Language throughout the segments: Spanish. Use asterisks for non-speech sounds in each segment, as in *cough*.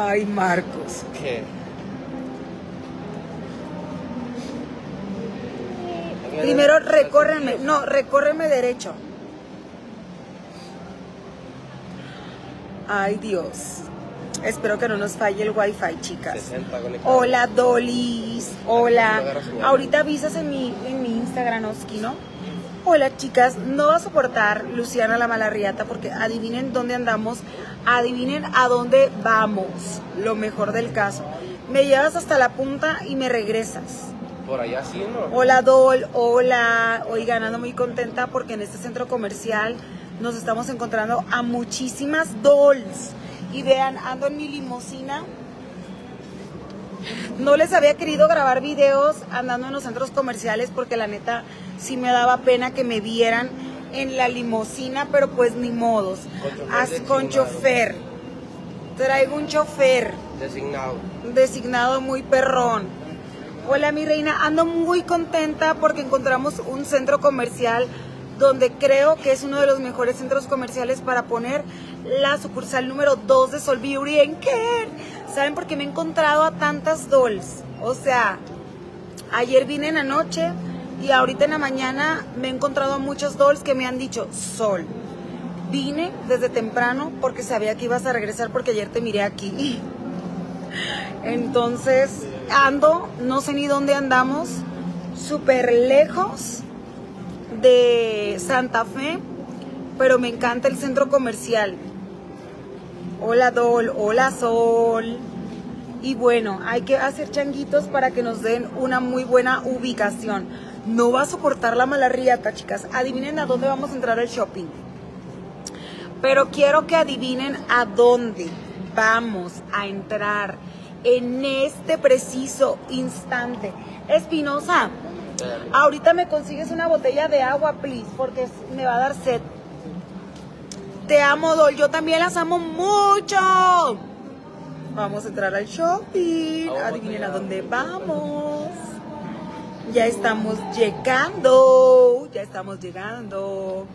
Ay, Marcos. ¿Qué? Primero recórreme, no, recórreme derecho. Ay, Dios. Espero que no nos falle el wifi, chicas. 60 conectados. Hola, Dolis. Hola. Ahorita avisas en mi, en mi Instagram, Oski, ¿no? Hola, chicas. No va a soportar Luciana la Malarriata porque adivinen dónde andamos, adivinen a dónde vamos. Lo mejor del caso. Me llevas hasta la punta y me regresas. Por allá sí, ¿no? Hola Dol, hola. Oigan, ando muy contenta porque en este centro comercial nos estamos encontrando a muchísimas Dolls. Y vean, ando en mi limusina. No les había querido grabar videos andando en los centros comerciales porque la neta sí me daba pena que me vieran en la limusina, pero pues ni modos. Haz- con chofer. Traigo un chofer Designado. designado muy perrón. Hola mi reina, ando muy contenta porque encontramos un centro comercial donde creo que es uno de los mejores centros comerciales para poner la sucursal número 2 de Sol Beauty en. ¿Saben por qué me he encontrado a tantas dolls? O sea, ayer vine en la noche y ahorita en la mañana me he encontrado a muchos dolls que me han dicho, Sol, vine desde temprano porque sabía que ibas a regresar porque ayer te miré aquí. *laughs* Entonces, ando, no sé ni dónde andamos, súper lejos de Santa Fe, pero me encanta el centro comercial. Hola Dol, hola Sol. Y bueno, hay que hacer changuitos para que nos den una muy buena ubicación. No va a soportar la mala riata, chicas. Adivinen a dónde vamos a entrar al shopping. Pero quiero que adivinen a dónde vamos a entrar en este preciso instante. Espinosa, ahorita me consigues una botella de agua, please, porque me va a dar sed. Te amo, Dol. Yo también las amo mucho. Vamos a entrar al shopping. Adivinen a dónde vamos. Ya estamos llegando. Ya estamos llegando.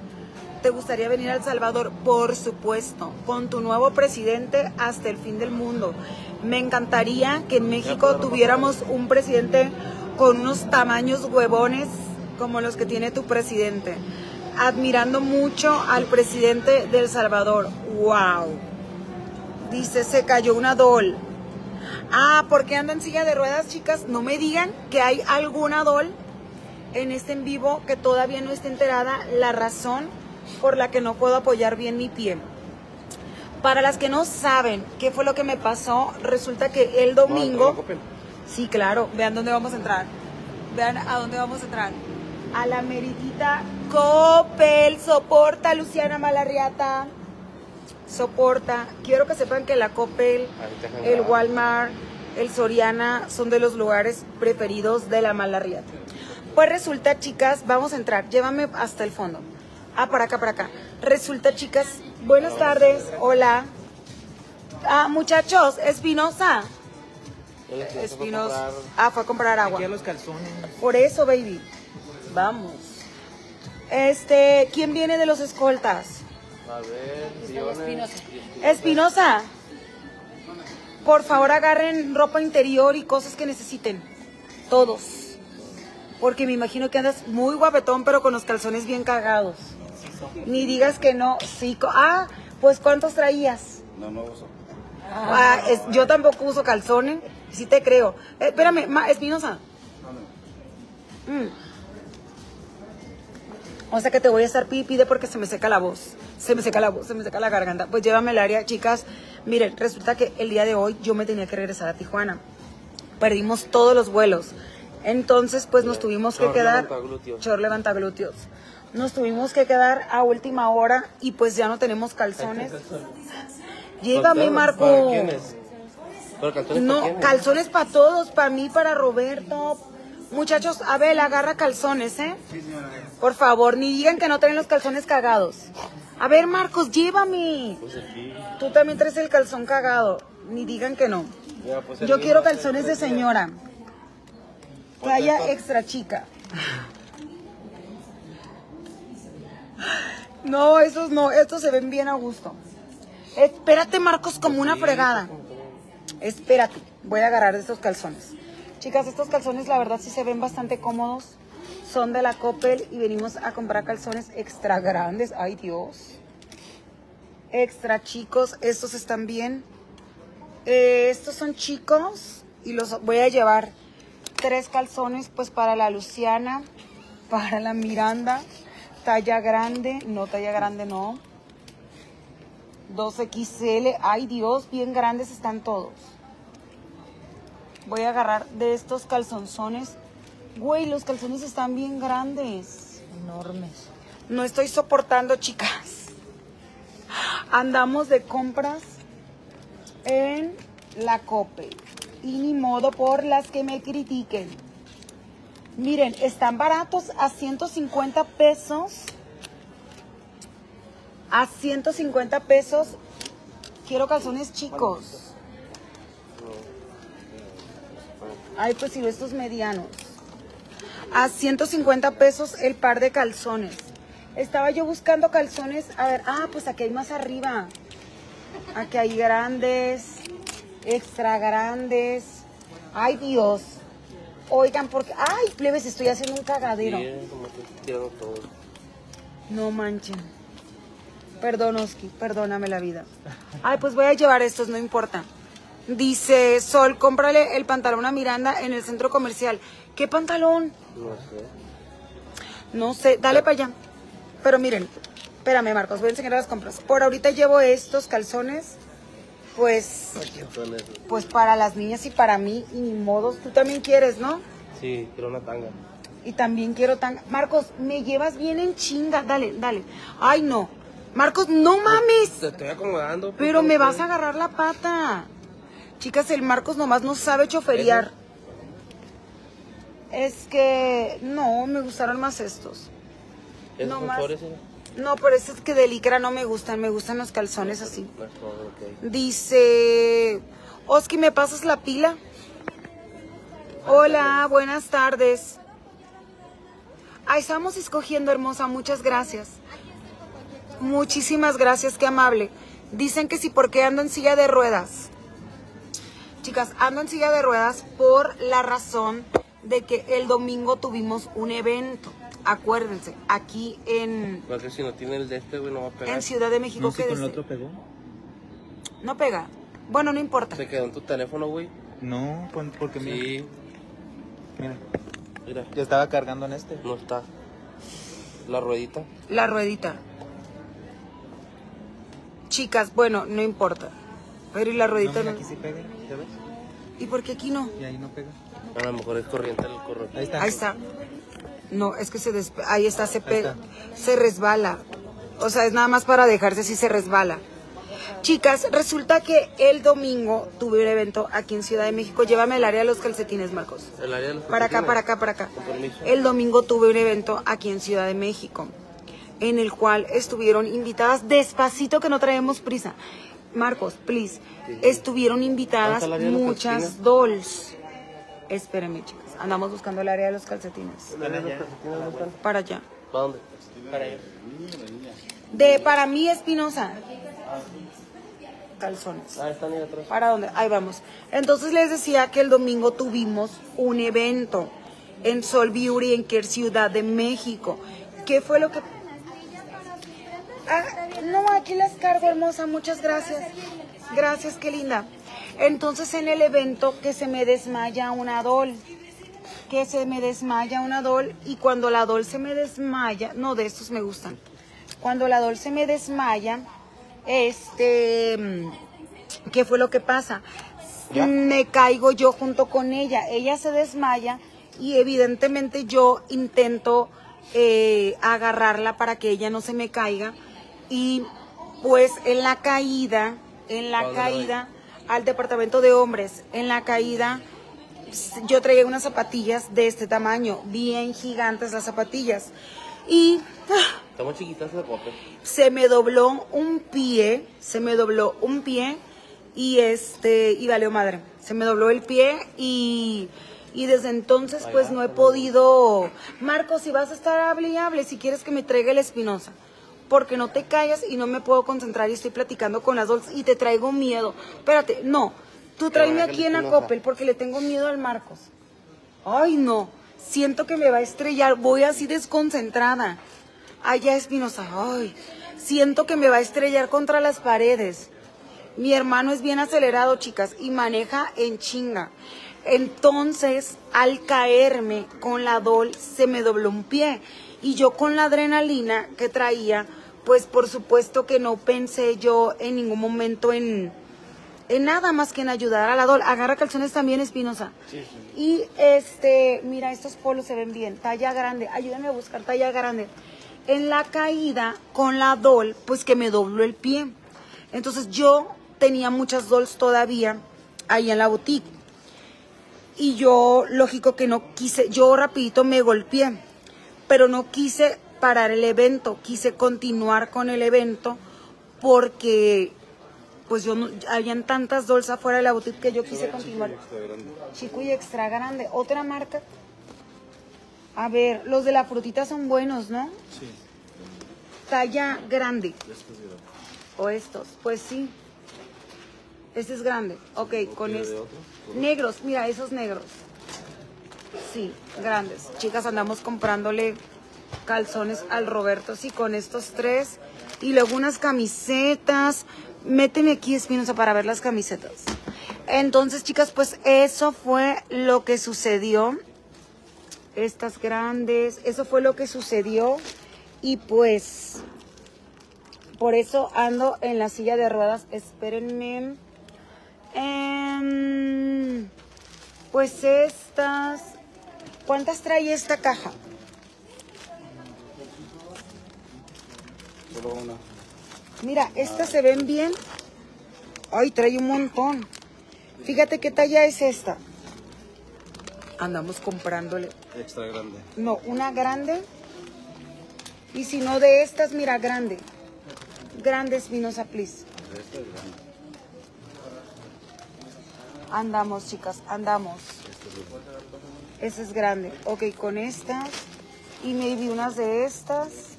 ¿Te gustaría venir a El Salvador? Por supuesto, con tu nuevo presidente hasta el fin del mundo. Me encantaría que en México tuviéramos un presidente con unos tamaños huevones como los que tiene tu presidente. Admirando mucho al presidente de El Salvador. ¡Wow! Dice, se cayó una dol. Ah, ¿por qué anda en silla de ruedas, chicas? No me digan que hay alguna dol en este en vivo que todavía no está enterada la razón por la que no puedo apoyar bien mi pie. Para las que no saben qué fue lo que me pasó, resulta que el domingo... Sí, claro. Vean dónde vamos a entrar. Vean a dónde vamos a entrar. A la meritita Coppel. Soporta, Luciana Malarriata. Soporta. Quiero que sepan que la Coppel, el. Walmart, el Soriana son de los lugares preferidos de la Malarriata. Pues resulta, chicas, vamos a entrar. Llévame hasta el fondo. Ah, para acá, para acá. Resulta, chicas, buenas tardes. Hola. Ah, muchachos, Espinosa. Espinosa. Ah, fue a comprar agua. Aquí a los calzones. Por eso, baby. Vamos. Este, ¿quién viene de los escoltas? A ver, Diones. Espinosa. Por favor, agarren ropa interior y cosas que necesiten. Todos. Porque me imagino que andas muy guapetón, pero con los calzones bien cagados. Ni digas que no. Sí, co- ah, pues ¿cuántos traías? No, no uso. Ah, es- yo tampoco uso calzones. Sí te creo. Eh, espérame, ma, Espinosa. Mm. O sea que te voy a estar pi- pide porque se me seca la voz. Se me seca la voz, se me seca la garganta. Pues llévame al área, chicas. Miren, resulta que el día de hoy yo me tenía que regresar a Tijuana. Perdimos todos los vuelos. Entonces, pues nos tuvimos que Chor quedar. levanta. Chor levanta glúteos. Nos tuvimos que quedar a última hora y pues ya no tenemos calzones. Llévame, Marco. ¿Para quiénes? ¿Pero calzones para No, calzones para todos, para mí, para Roberto. Muchachos, Abel, agarra calzones, ¿eh? Por favor, ni digan que no traen los calzones cagados. A ver, Marcos, llévame. Pues aquí. Tú también traes el calzón cagado. Ni digan que no. Ya, pues Yo quiero calzones de señora. Talla extra chica. *laughs* No, esos no, estos se ven bien a gusto. Espérate, Marcos, como una fregada. Espérate, voy a agarrar de estos calzones. Chicas, estos calzones la verdad sí se ven bastante cómodos. Son de la Coppel y venimos a comprar calzones extra grandes. Ay, Dios. Extra chicos. Estos están bien. Eh, estos son chicos y los voy a llevar tres calzones pues para la Luciana, *laughs* para la Miranda, talla grande, no talla grande no. 2XL, ay Dios, bien grandes están todos. Voy a agarrar de estos calzonzones. Güey, los calzones están bien grandes. Enormes. No estoy soportando, chicas. Andamos de compras en la COPE. Y ni modo por las que me critiquen. Miren, están baratos a 150 pesos. A 150 pesos. Quiero calzones chicos. Ay, pues si veo estos medianos. A 150 pesos el par de calzones. Estaba yo buscando calzones. A ver, ah, pues aquí hay más arriba. Aquí hay grandes, extra grandes. Ay, Dios. Oigan, porque. Ay, plebes, estoy haciendo un cagadero. Bien, como que tirando todo. No manchen. Perdón, Oski, perdóname la vida. Ay, pues voy a llevar estos, no importa. Dice Sol, cómprale el pantalón a Miranda en el centro comercial. ¿Qué pantalón? No sé. No sé, dale para allá. Pero miren, espérame, Marcos, voy a enseñar las compras. Por ahorita llevo estos calzones, pues, pues para las niñas y para mí, y ni modos. Tú también quieres, ¿no? Sí, quiero una tanga. Y también quiero tan... Marcos, me llevas bien en chinga. Dale, dale. Ay, no. Marcos, no mames. Te estoy acomodando. pues, Pero me vas a agarrar la pata. Chicas, el Marcos nomás no sabe choferiar. Es que no, me gustaron más estos. ¿Esos no más. No, pero es que de licra no me gustan, me gustan los calzones así. Es. Dice, Oski, ¿me pasas la pila? Hola, buenas tardes. Ahí estamos escogiendo, hermosa, muchas gracias. Muchísimas gracias, qué amable. Dicen que sí, porque ando en silla de ruedas. Chicas, ando en silla de ruedas por la razón de que el domingo tuvimos un evento. Acuérdense, aquí en, Porque si no tiene el de este, güey, no va a pegar. en Ciudad de México. No sé, con el otro pegó. No pega. Bueno, no importa. Se quedó en tu teléfono, güey. No, porque mira, Sí, mira, mira. ya estaba cargando en este. No está. La ruedita. La ruedita. Chicas, bueno, no importa. Pero y la ruedita no. aquí sí pega, ¿ya ves? ¿Y por qué aquí no? Y ahí no pega. A lo mejor es corriente el corro. Ahí está. Ahí está. No, es que se des... ahí está, se Ahí pe- está. se resbala. O sea, es nada más para dejarse así se resbala. Chicas, resulta que el domingo tuve un evento aquí en Ciudad de México. Llévame al área de los calcetines, Marcos. El área de los Para acá, calcetines. para acá, para acá. Con permiso. El domingo tuve un evento aquí en Ciudad de México, en el cual estuvieron invitadas, despacito que no traemos prisa. Marcos, please. Estuvieron invitadas ¿Dónde está el área de los muchas dolls. Espérenme, chicas. Andamos buscando el área de los calcetines. ¿El área de los calcetines dónde están? Para allá. ¿Para dónde? Para allá. De para mí, Espinosa. Calzones. Ah, están ahí atrás. ¿Para dónde? Ahí vamos. Entonces les decía que el domingo tuvimos un evento en Sol Beauty en Ciudad de México. ¿Qué fue lo que...? Ah, no, aquí las cargo, hermosa. Muchas gracias. Gracias, qué linda. Entonces en el evento que se me desmaya una dol. Que se me desmaya una dol. Y cuando la dol se me desmaya... No, de estos me gustan. Cuando la dol se me desmaya, este... ¿Qué fue lo que pasa? ¿Ya? Me caigo yo junto con ella. Ella se desmaya y evidentemente yo intento eh, agarrarla para que ella no se me caiga. Y pues en la caída, en la ¿A dónde la caída al departamento de hombres, en la caída s- yo traía unas zapatillas de este tamaño, bien gigantes las zapatillas. Y ah, Estamos chiquitas se me dobló un pie, se me dobló un pie y este, y valió madre. Se me dobló el pie y, y desde entonces pues no he podido. Marcos, si vas a estar hable y hable, si quieres que me traiga el espinosa. Porque no te callas y no me puedo concentrar y estoy platicando con las dos y te traigo miedo. Espérate, no. Tú tráeme aquí en Espinosa. Acopel porque le tengo miedo al Marcos. Ay, no. Siento que me va a estrellar. Voy así desconcentrada. Allá Espinosa. Ay. Siento que me va a estrellar contra las paredes. Mi hermano es bien acelerado, chicas, y maneja en chinga. Entonces, al caerme con la dol, se me dobló un pie. Y yo con la adrenalina que traía, pues por supuesto que no pensé yo en ningún momento en, en nada más que en ayudar a la dol. Agarra calzones también, Espinosa. Y este, mira, estos polos se ven bien, talla grande. Ayúdame a buscar talla grande. En la caída con la dol, pues que me dobló el pie. Entonces yo tenía muchas dols todavía ahí en la boutique. Y yo, lógico que no quise, yo rapidito me golpeé, pero no quise parar el evento, quise continuar con el evento porque pues yo no, habían tantas dols afuera de la boutique que yo quise continuar. Chico y extra grande. Otra marca. A ver, los de la frutita son buenos, ¿no? Sí. Talla grande. O estos, pues sí. Este es grande. Ok, con estos. Negros, mira, esos negros. Sí, grandes. Chicas, andamos comprándole calzones al Roberto, sí, con estos tres. Y luego unas camisetas. Méteme aquí, Espinosa, para ver las camisetas. Entonces, chicas, pues eso fue lo que sucedió. Estas grandes, eso fue lo que sucedió. Y pues, por eso ando en la silla de ruedas. Espérenme. Em, pues estas. ¿Cuántas trae esta caja? Solo una. Mira, estas se ven bien. Ay, trae un montón. Fíjate qué talla es esta. Andamos comprándole. Extra grande. No, una grande. Y si no de estas, mira, grande. Grande Espinosa, please. Esta es grande. Andamos, chicas, andamos. Esa es grande. Ok, con estas. Y maybe unas de estas.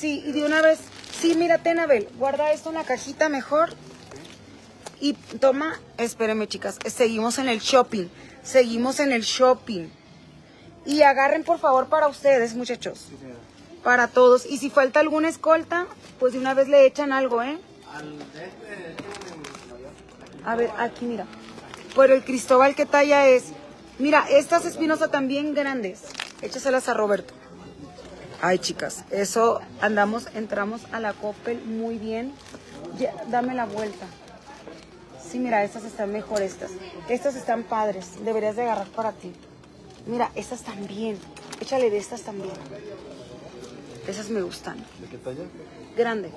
Sí, y de una vez. Sí, mira, Tenabel, guarda esto en la cajita mejor. Y toma, espérenme, chicas. Seguimos en el shopping. Seguimos en el shopping. Y agarren, por favor, para ustedes, muchachos. Para todos. Y si falta alguna escolta, pues de una vez le echan algo, ¿eh? A ver, aquí mira. Pero el Cristóbal, ¿qué talla es? Mira, estas Espinosa también grandes. Échaselas a Roberto. Ay, chicas, eso andamos, entramos a la Coppel muy bien. Ya, dame la vuelta. Sí, mira, estas están mejor, estas. Estas están padres. Deberías de agarrar para ti. Mira, estas también. Échale de estas también. Esas me gustan. ¿De qué talla? Grande.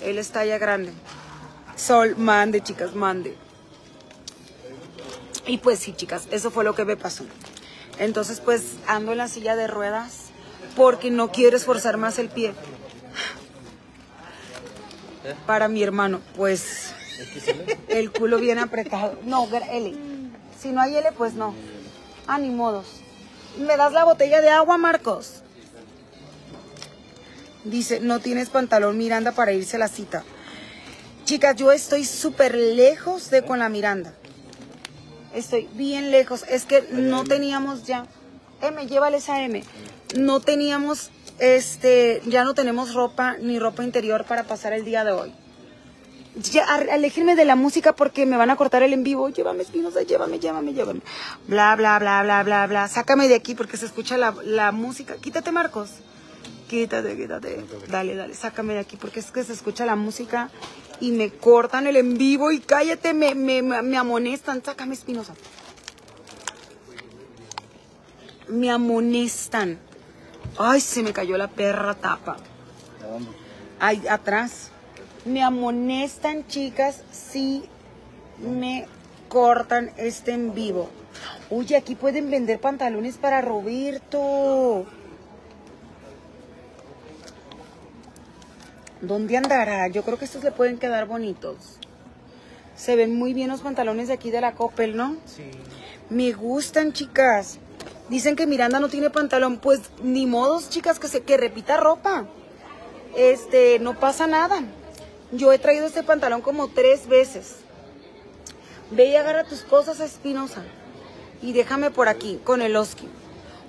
Él es talla grande. Sol, mande, chicas, mande. Y pues sí, chicas, eso fue lo que me pasó. Entonces, pues ando en la silla de ruedas porque no quiero esforzar más el pie. Para mi hermano, pues el culo bien apretado. No, L. Si no hay L, pues no. Ah, ni modos. ¿Me das la botella de agua, Marcos? Dice, no tienes pantalón Miranda para irse a la cita. Chicas, yo estoy súper lejos de con la Miranda. Estoy bien lejos. Es que no teníamos ya. M, llévale esa M. No teníamos, este, ya no tenemos ropa ni ropa interior para pasar el día de hoy. Ya, de la música porque me van a cortar el en vivo. Llévame, Espinosa, llévame, llévame, llévame. Bla, bla, bla, bla, bla, bla. Sácame de aquí porque se escucha la, la música. Quítate, Marcos. Quítate, quítate. Dale, dale, sácame de aquí porque es que se escucha la música y me cortan el en vivo y cállate, me, me me amonestan. Sácame, Espinosa. Me amonestan. Ay, se me cayó la perra tapa. Ahí atrás. Me amonestan, chicas, si me cortan este en vivo. Oye, aquí pueden vender pantalones para Roberto. ¿Dónde andará? Yo creo que estos le pueden quedar bonitos. Se ven muy bien los pantalones de aquí de la Coppel, ¿no? Sí. Me gustan, chicas. Dicen que Miranda no tiene pantalón. Pues ni modos, chicas, que se que repita ropa. Este, no pasa nada. Yo he traído este pantalón como tres veces. Ve y agarra tus cosas Espinosa. Y déjame por aquí con el Oski.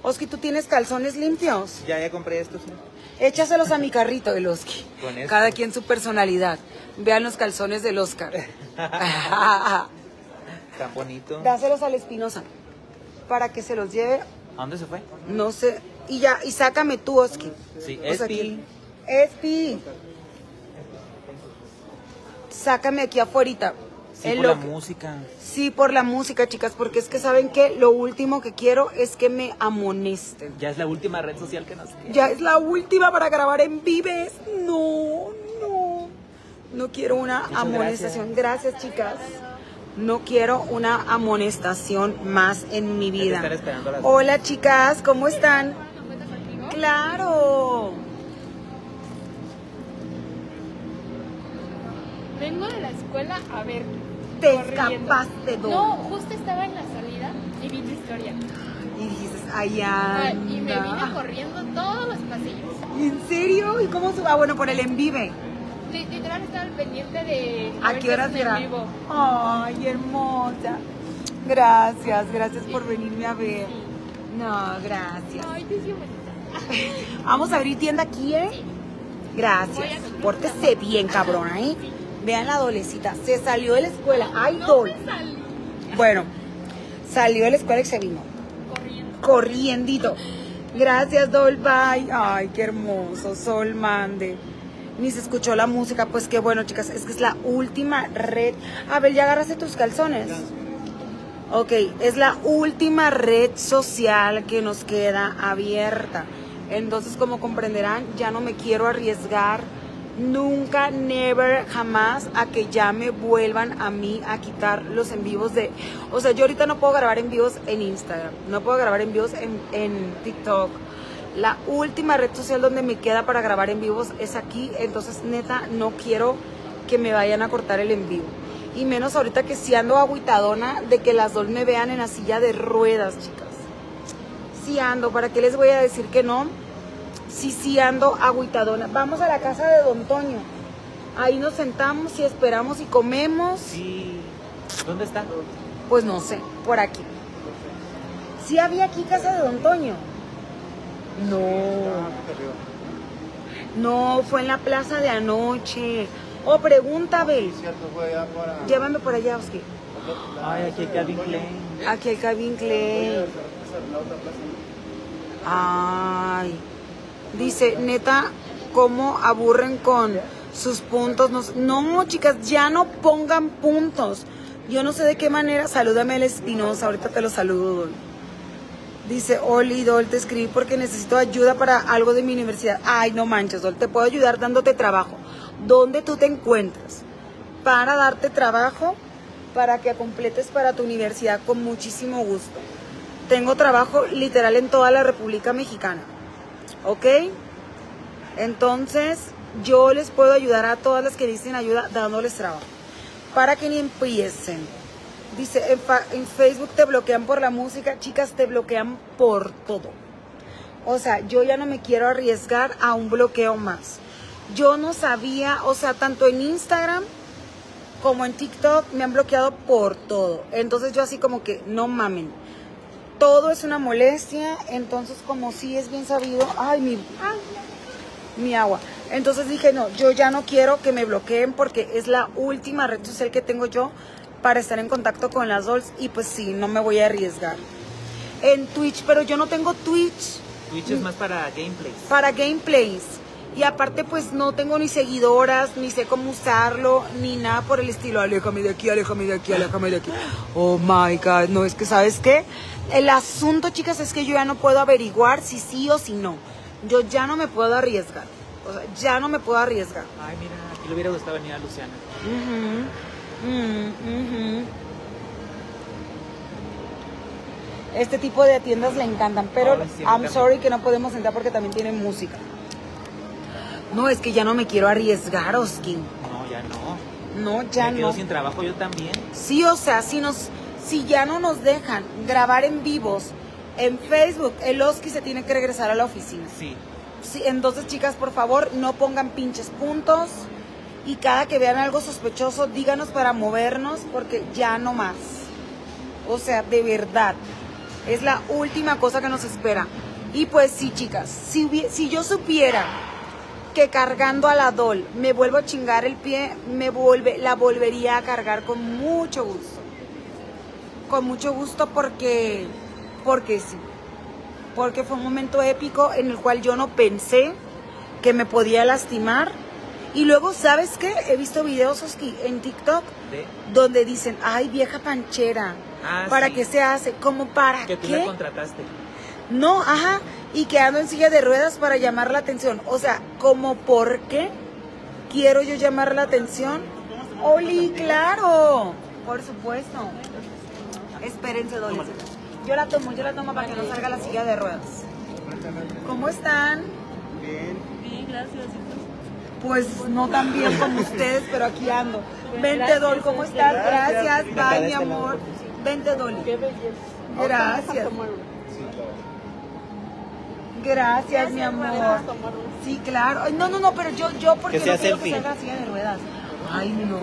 Oski, ¿tú tienes calzones limpios? Ya, ya compré estos. ¿sí? Échaselos a mi carrito, el Oski. Con esto. Cada quien su personalidad. Vean los calzones del Oscar. *laughs* *laughs* Tan bonito. Dáselos al Espinosa. Para que se los lleve, ¿A dónde se fue? no sé. Y ya, y sácame tú, Oski. Sí, O sea, Espi. Sácame aquí afuera. Sí, por la música. Sí, por la música, chicas, porque es que saben que lo último que quiero es que me amonesten. Ya es la última red social que nos queda. Ya es la última para grabar en Vives. No, no. No quiero una Muchas amonestación. Gracias. chicas. No quiero una amonestación más en mi vida. Hola, chicas, ¿cómo están? Claro. Vengo de la escuela a ver. Te escapaste, Dol. No, justo estaba en la salida y vi tu historia. Y dices, ay, Ah, y me vine corriendo todos los pasillos. ¿En serio? ¿Y cómo se Ah, bueno, por el envive. Li- Literal estaba al pendiente de. ¿A qué horas será? Ay, hermosa. Gracias, gracias por venirme a ver. No, gracias. Ay, te bonita. *laughs* Vamos a abrir tienda aquí, ¿eh? Gracias. Pórtese bien, cabrona, ¿eh? Vean la dolecita. Se salió de la escuela. Ay, Dol. Bueno, salió de la escuela y se vino. corriendo. Corriendito. Gracias, Dol. Bye. Ay, qué hermoso. Sol mande. Ni se escuchó la música. Pues qué bueno, chicas. Es que es la última red. A ver, ya agarraste tus calzones. Ok, es la última red social que nos queda abierta. Entonces, como comprenderán, ya no me quiero arriesgar nunca, never, jamás a que ya me vuelvan a mí a quitar los en vivos de... O sea, yo ahorita no puedo grabar en vivos en Instagram, no puedo grabar en vivos en, en TikTok. La última red social donde me queda para grabar en vivos es aquí, entonces neta no quiero que me vayan a cortar el en vivo. Y menos ahorita que si ando agüitadona de que las dos me vean en la silla de ruedas, chicas. Sí ando, ¿para qué les voy a decir que no? Sí, sí ando agüitadona. Vamos a la casa de Don Toño. Ahí nos sentamos y esperamos y comemos. Sí. ¿Dónde está? Pues no sé, por aquí. Sí había aquí casa de Don Toño. No. No, fue en la plaza de anoche. Oh, pregunta, Bel. Llévame por allá, Oski. Ay, aquí hay Calvin Klein. Aquí hay Calvin Klein. Ay. Dice, neta, ¿cómo aburren con sus puntos? No, no, chicas, ya no pongan puntos. Yo no sé de qué manera. Salúdame el Espinosa, ahorita te lo saludo, Dol. Dice, Oli, Dol, te escribí porque necesito ayuda para algo de mi universidad. Ay, no manches, Dol, te puedo ayudar dándote trabajo. ¿Dónde tú te encuentras? Para darte trabajo, para que completes para tu universidad con muchísimo gusto. Tengo trabajo literal en toda la República Mexicana. ¿Ok? Entonces, yo les puedo ayudar a todas las que dicen ayuda dándoles trabajo. Para que ni empiecen. Dice, en, en Facebook te bloquean por la música, chicas, te bloquean por todo. O sea, yo ya no me quiero arriesgar a un bloqueo más. Yo no sabía, o sea, tanto en Instagram como en TikTok me han bloqueado por todo. Entonces yo así como que, no mamen. Todo es una molestia, entonces como sí es bien sabido, ay, mi, mi agua. Entonces dije, no, yo ya no quiero que me bloqueen porque es la última red social que tengo yo para estar en contacto con las dolls y pues sí, no me voy a arriesgar. En Twitch, pero yo no tengo Twitch Twitch es más para gameplays. para gameplays. Y aparte, pues no tengo ni seguidoras, ni sé cómo usarlo, ni nada por el estilo. Aléjame de aquí, aléjame de aquí, aléjame de aquí. Oh my God, no, es que, ¿sabes qué? El asunto, chicas, es que yo ya no puedo averiguar si sí o si no. Yo ya no me puedo arriesgar. O sea, ya no me puedo arriesgar. Ay, mira, aquí le hubiera gustado venir a Luciana. Mm. Este tipo de tiendas le encantan, pero sí, I'm sorry que no podemos entrar porque también tienen música. No, es que ya no me quiero arriesgar, Oski. No, ya no. No, ya Me quedo no. sin trabajo yo también. Sí, o sea, si nos, si ya no nos dejan grabar en vivos en Facebook, el Oski se tiene que regresar a la oficina. Sí. Sí, entonces, chicas, por favor, no pongan pinches puntos. Y cada que vean algo sospechoso, díganos para movernos porque ya no más. O sea, de verdad. Es la última cosa que nos espera. Y pues sí, chicas, si, yo supiera que cargando a la Dol me vuelvo a chingar el pie, me vuelve, la volvería a cargar con mucho gusto. Con mucho gusto porque, porque sí. Porque fue un momento épico en el cual yo no pensé que me podía lastimar. Y luego, ¿sabes qué? He visto videos Oski, en TikTok De donde dicen, ay, vieja panchera, Ah, ¿para sí. qué se hace? ¿Cómo para que tú qué? la contrataste. No, ajá, y que ando en silla de ruedas para llamar la atención. O sea, ¿cómo por qué quiero yo llamar la atención? Oli, claro, por supuesto. Espérense, Dolly. Yo la tomo, yo la tomo para que no salga la silla de ruedas. ¿Cómo están? Bien, gracias. Pues no tan bien como *laughs* ustedes, pero aquí ando. Vente, Dolly, ¿cómo estás? Gracias, bye, mi amor. Vente, Dolly. Gracias. Gracias, mi amor. Sí, claro. Ay, no, no, no, pero yo, yo porque Que sea no quiero que salga silla de ruedas. Ay, no.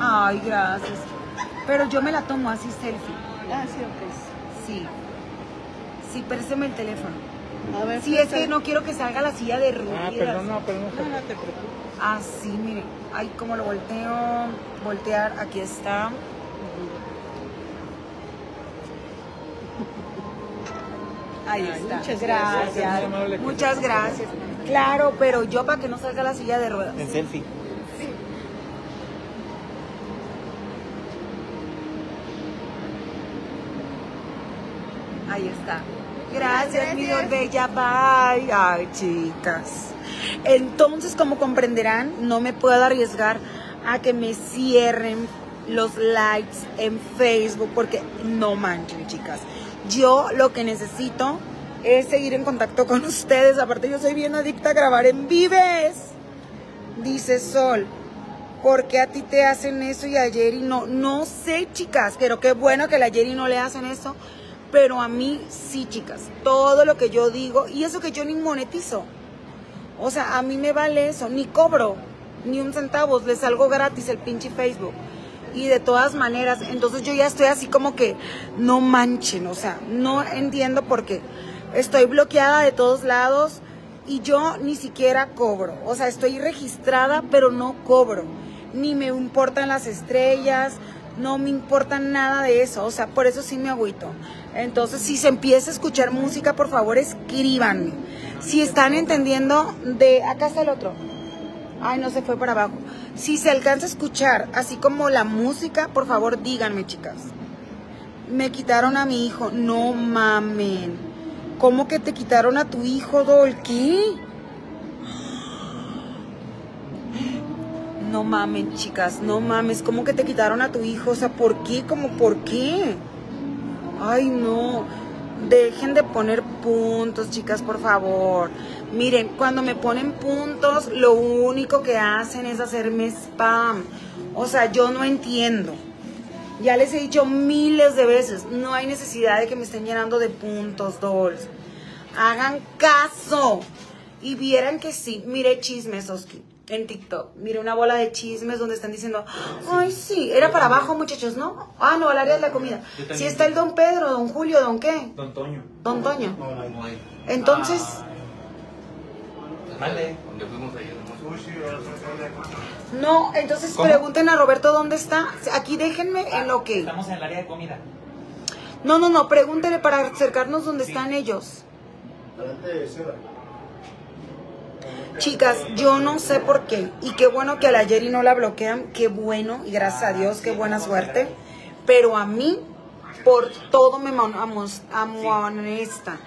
Ay, gracias. Pero yo me la tomo así selfie. Ah, sí, ok. Sí. Sí, présteme el teléfono. A ver, Sí, es que no quiero que salga la silla de ruedas. Ah, perdón, no, perdón. No, no te preocupes. Así, mire. Ay, como lo volteo. Voltear, aquí está. Ahí Ay, está. muchas gracias. gracias. Muchas gracias. Claro, pero yo para que no salga la silla de ruedas. En selfie. Ahí está. Gracias, mi bella. Bye. Ay, chicas. Entonces, como comprenderán, no me puedo arriesgar a que me cierren los likes en Facebook porque no manchen, chicas. Yo lo que necesito es seguir en contacto con ustedes. Aparte, yo soy bien adicta a grabar en vives. Dice Sol. ¿Por qué a ti te hacen eso y a Jerry no? No sé, chicas, pero qué bueno que a la Jerry no le hacen eso. Pero a mí sí, chicas. Todo lo que yo digo, y eso que yo ni monetizo. O sea, a mí me vale eso, ni cobro, ni un centavo, le salgo gratis el pinche Facebook. Y de todas maneras, entonces yo ya estoy así como que no manchen, o sea, no entiendo por qué. Estoy bloqueada de todos lados y yo ni siquiera cobro. O sea, estoy registrada, pero no cobro. Ni me importan las estrellas, no me importa nada de eso. O sea, por eso sí me agüito. Entonces, si se empieza a escuchar música, por favor, escríbanme. Si están entendiendo de... Acá está el otro. Ay, no se fue para abajo. Si se alcanza a escuchar, así como la música, por favor, díganme, chicas. Me quitaron a mi hijo. No mamen. ¿Cómo que te quitaron a tu hijo, Dolky? No mamen, chicas, no mames. ¿Cómo que te quitaron a tu hijo? O sea, ¿por qué? ¿Cómo por qué? Ay, no. Dejen de poner puntos, chicas, por favor. Miren, cuando me ponen puntos, lo único que hacen es hacerme spam. O sea, yo no entiendo. Ya les he dicho miles de veces, no hay necesidad de que me estén llenando de puntos, dolls. Hagan caso. Y vieran que sí, mire chismes, Oski, en TikTok. Mire una bola de chismes donde están diciendo, ay, sí, era para abajo, muchachos, ¿no? Ah, no, al área de la comida. Si está el don Pedro, don Julio, don qué? Don Toño. Don Toño. Entonces, Vale. Donde fuimos ayer. no, entonces ¿Cómo? pregunten a Roberto dónde está. Aquí déjenme en lo que... Estamos en el área de comida. No, no, no, pregúntenle para acercarnos donde están ellos. Chicas, yo no sé por qué. Y qué bueno que a la Jerry no la bloquean. Qué bueno. Y gracias a Dios, qué buena suerte. Pero a mí, por todo me amonestan.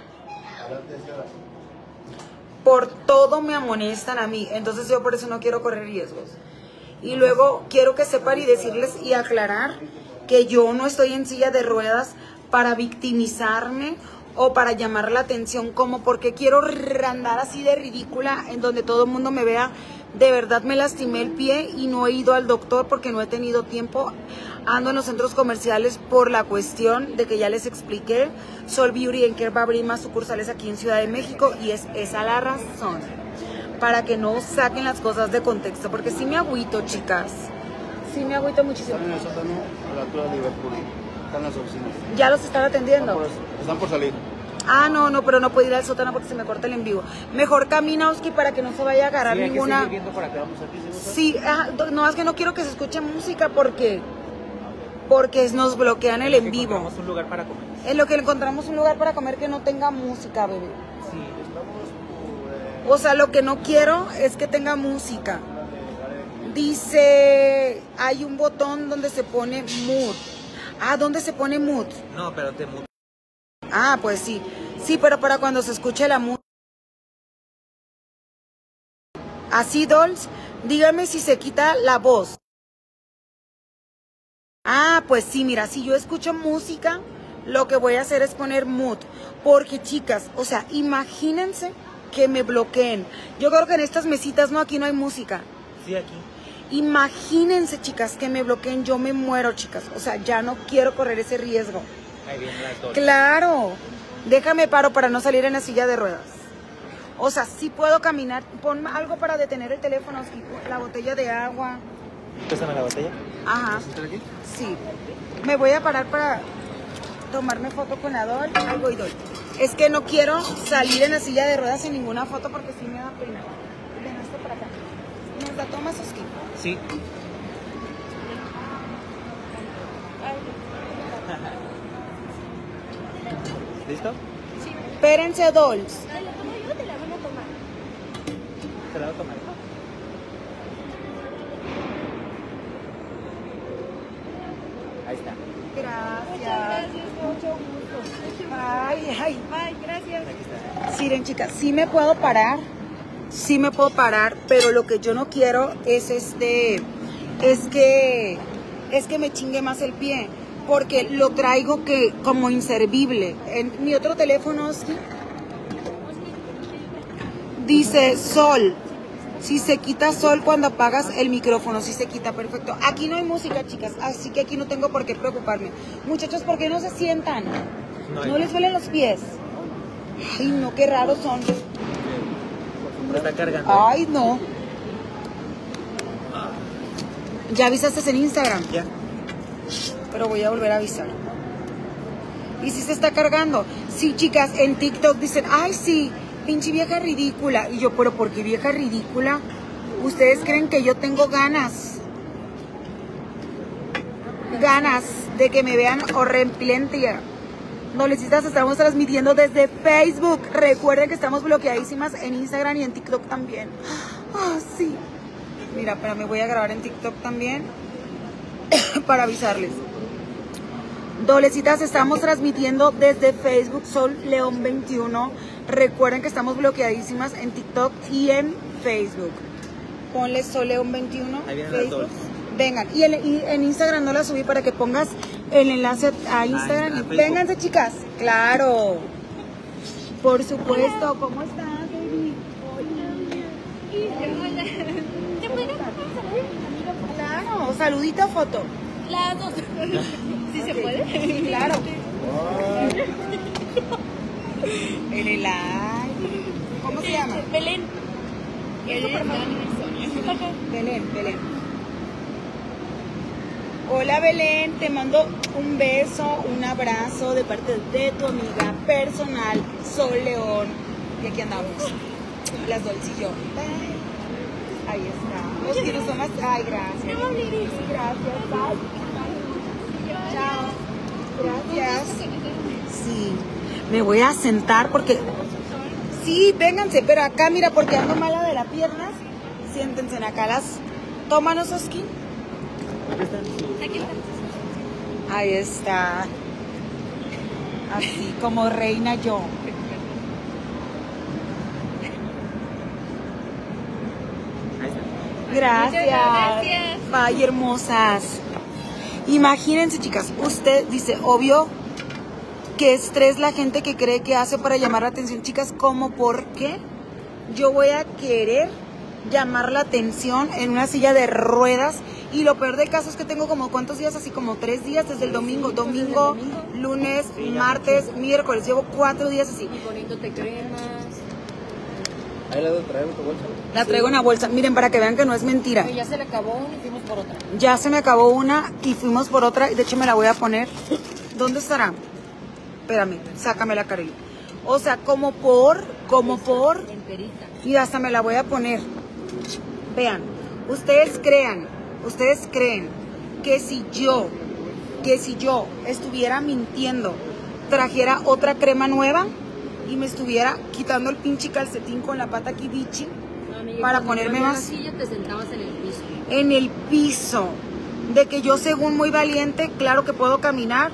Por todo me amonestan a mí. Entonces yo por eso no quiero correr riesgos. Y luego quiero que sepan y decirles y aclarar que yo no estoy en silla de ruedas para victimizarme o para llamar la atención, como porque quiero andar así de ridícula en donde todo el mundo me vea. De verdad me lastimé el pie y no he ido al doctor porque no he tenido tiempo. Ando en los centros comerciales por la cuestión de que ya les expliqué. Sol Beauty en Care va a abrir más sucursales aquí en Ciudad de México y es esa la razón. para que no saquen las cosas de contexto, porque sí me agüito, chicas. Sí me agüito muchísimo. Están en el sótano a la altura de Liverpool. Están las oficinas. Ya los están atendiendo. Están por salir. Ah, no, no, pero no puedo ir al sótano porque se me corta el en vivo. Mejor camina, Oski, para que no se vaya a agarrar Sí, hay que ninguna. viendo para acá, vamos aquí, ¿sí, ah, no, es que no quiero que se escuche música porque porque nos bloquean el en vivo. Encontramos un lugar para comer. En lo que encontramos un lugar para comer que no tenga música, bebé. Sí, O sea, lo que no quiero es que tenga música. Dice, hay un botón donde se pone mood. Ah, ¿dónde se pone mood? no, pero te mu- Ah, pues sí. Sí, pero para cuando se escuche la música. Así, Dolls, dígame si se quita la voz. Ah, pues sí, mira, si yo escucho música, lo que voy a hacer es poner mood. Porque, chicas, o sea, imagínense que me bloqueen. Yo creo que en estas mesitas, no, aquí no hay música. Sí, aquí. Imagínense, chicas, que me bloqueen. Yo me muero, chicas. O sea, ya no quiero correr ese riesgo. Ahí vienen las dos. Claro. Déjame paro para no salir en la silla de ruedas. O sea, sí puedo caminar. Pon algo para detener el teléfono, la botella de agua. Pésame la botella. Ajá. ¿Está aquí? Sí. Me voy a parar para tomarme foto con Adol. Ahí voy, Dol. Es que no quiero salir en la silla de ruedas en ninguna foto porque sí me da pena. Ven, hazte para acá. ¿Nos la tomas, Oski? Sí. ¿Listo? Espérense, Dolls. Te la voy a tomar. Ahí está. Gracias. Mucho gusto. Ay, ay. Ay, gracias. Siren, chicas, sí me puedo parar, sí me puedo parar, pero lo que yo no quiero es este, es que, es que me chingue más el pie, porque lo traigo que como inservible. En mi otro teléfono dice sol. Si se quita sol cuando apagas el micrófono, si se quita, perfecto. Aquí no hay música, chicas, así que aquí no tengo por qué preocuparme. Muchachos, ¿por qué no se sientan? No, hay- ¿No les duelen los pies? Ay, no, qué raros son. Está cargando. Ay, no. Ya avisaste en Instagram, Ya. Pero voy a volver a avisar. Y si se está cargando. Sí, chicas, en TikTok dicen, ay, sí, pinche vieja ridícula. Y yo, pero ¿por qué vieja ridícula? Ustedes creen que yo tengo ganas. Ganas de que me vean horremplentia. No necesitas, estamos transmitiendo desde Facebook. Recuerden que estamos bloqueadísimas en Instagram y en TikTok también. *gasps* Ah, sí. Mira, pero me voy a grabar en TikTok también *coughs* para avisarles. Dolecitas, estamos transmitiendo desde Facebook Sol León 21. Recuerden que estamos bloqueadísimas en TikTok y en Facebook. Ponle Sol León 21. Ahí vienen Facebook. Vengan, y en, y en Instagram no la subí para que pongas el enlace a Instagram. y vénganse, chicas. Claro. Por supuesto. ¿Cómo estás, baby? ¿Te puedo Claro. Saludito, foto. Las dos. *laughs* ¿Sí se puede? *laughs* Claro. *laughs* En el live. ¿Cómo se llama? Belén. Belén. Belén, Belén. Hola Belén, te mando un beso, un abrazo de parte de tu amiga personal, Sol León. Y aquí andamos, las. Bye. Ahí está. Los nos tomas. Ay, gracias. Gracias. Bye. Gracias. Sí. Me voy a sentar porque. Sí, vénganse, pero acá, mira, porque ando mala de las piernas. Siéntense acá las. Tómanos, Oski. Aquí está. Ahí está. Así como reina yo. Ahí está. Gracias. gracias. Bye, hermosas. Imagínense, chicas, usted dice, obvio, que estrés la gente que cree que hace para llamar la atención. Chicas, ¿cómo? ¿Por qué? Yo voy a querer llamar la atención en una silla de ruedas. Y lo peor del caso es que tengo como cuántos días, así como tres días desde el domingo. Domingo, lunes, martes, miércoles. Llevo cuatro días así. Y poniéndote cremas. Ahí la traer en tu bolsa. La traigo en la bolsa. Miren, para que vean que no es mentira. Ya se le acabó uno y fuimos por otra. Ya se me acabó una y fuimos por otra. De hecho, me la voy a poner. ¿Dónde estará? Espérame, sácame la carilla. O sea, como por, como por. Enterita. Y hasta me la voy a poner. Vean, ustedes crean, ustedes creen que si yo, que si yo estuviera mintiendo, trajera otra crema nueva y me estuviera quitando el pinche calcetín con la pata aquí bichi para ponerme más silla te sentabas en el piso. en el piso. De que yo según muy valiente, claro que puedo caminar.